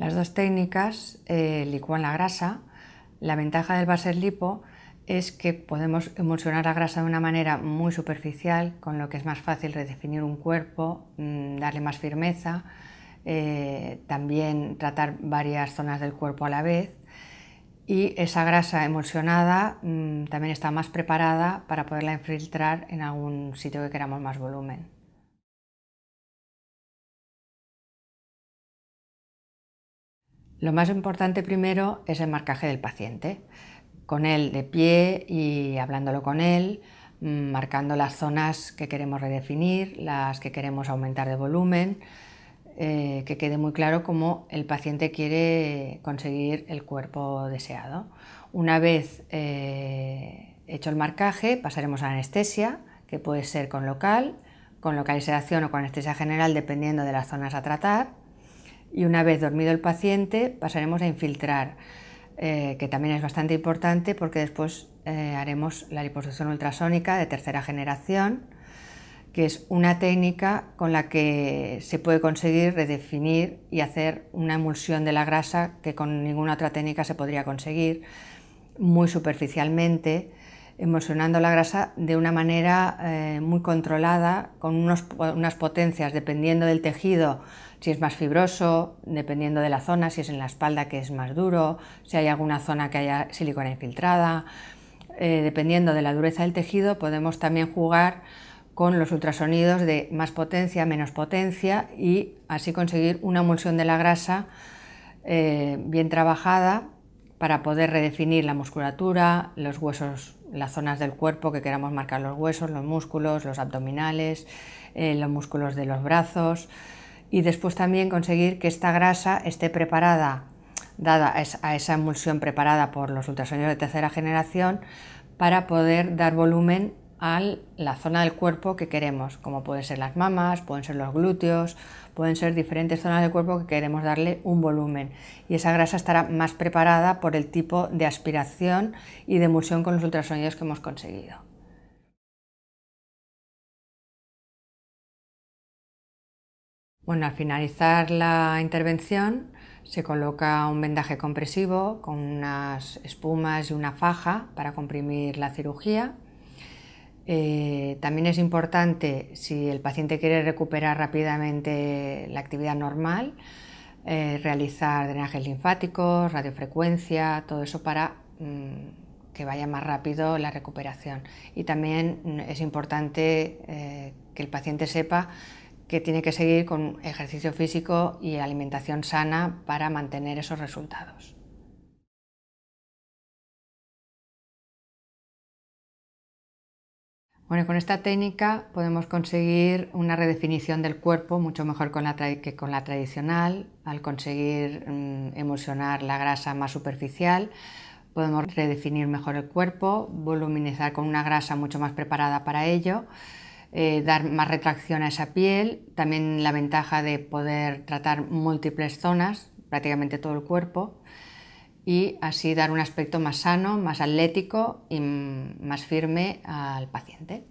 Las dos técnicas eh, la grasa. La ventaja del Baser Lipo es que podemos emulsionar la grasa de una manera muy superficial, con lo que es más fácil redefinir un cuerpo, mm, darle más firmeza, eh, también tratar varias zonas del cuerpo a la vez. Y esa grasa emulsionada mm, también está más preparada para poderla infiltrar en algún sitio que queramos más volumen. Lo más importante primero es el marcaje del paciente, con él de pie y hablándolo con él, mm, marcando las zonas que queremos redefinir, las que queremos aumentar de volumen, eh, que quede muy claro cómo el paciente quiere conseguir el cuerpo deseado. Una vez eh, hecho el marcaje, pasaremos a anestesia, que puede ser con local, con localización o con anestesia general, dependiendo de las zonas a tratar y una vez dormido el paciente pasaremos a infiltrar, eh, que también es bastante importante porque después eh, haremos la liposucción ultrasónica de tercera generación, que es una técnica con la que se puede conseguir redefinir y hacer una emulsión de la grasa que con ninguna otra técnica se podría conseguir muy superficialmente, emulsionando la grasa de una manera eh, muy controlada, con unas potencias dependiendo del tejido si es más fibroso, dependiendo de la zona, si es en la espalda que es más duro, si hay alguna zona que haya silicona infiltrada. Eh, dependiendo de la dureza del tejido, podemos también jugar con los ultrasonidos de más potencia, menos potencia y así conseguir una emulsión de la grasa eh, bien trabajada para poder redefinir la musculatura, los huesos, las zonas del cuerpo que queramos marcar los huesos, los músculos, los abdominales, eh, los músculos de los brazos. Y después también conseguir que esta grasa esté preparada, dada a esa emulsión preparada por los ultrasonidos de tercera generación, para poder dar volumen a la zona del cuerpo que queremos, como pueden ser las mamas, pueden ser los glúteos, pueden ser diferentes zonas del cuerpo que queremos darle un volumen. Y esa grasa estará más preparada por el tipo de aspiración y de emulsión con los ultrasonidos que hemos conseguido. Bueno, al finalizar la intervención se coloca un vendaje compresivo con unas espumas y una faja para comprimir la cirugía. Eh, también es importante, si el paciente quiere recuperar rápidamente la actividad normal, eh, realizar drenajes linfáticos, radiofrecuencia, todo eso para mm, que vaya más rápido la recuperación. Y también es importante eh, que el paciente sepa que tiene que seguir con ejercicio físico y alimentación sana para mantener esos resultados. Bueno, con esta técnica podemos conseguir una redefinición del cuerpo mucho mejor que con la tradicional, al conseguir mm, emulsionar la grasa más superficial, podemos redefinir mejor el cuerpo, voluminizar con una grasa mucho más preparada para ello eh, dar más retracción a esa piel, también la ventaja de poder tratar múltiples zonas, prácticamente todo el cuerpo, y así dar un aspecto más sano, más atlético y más firme al paciente.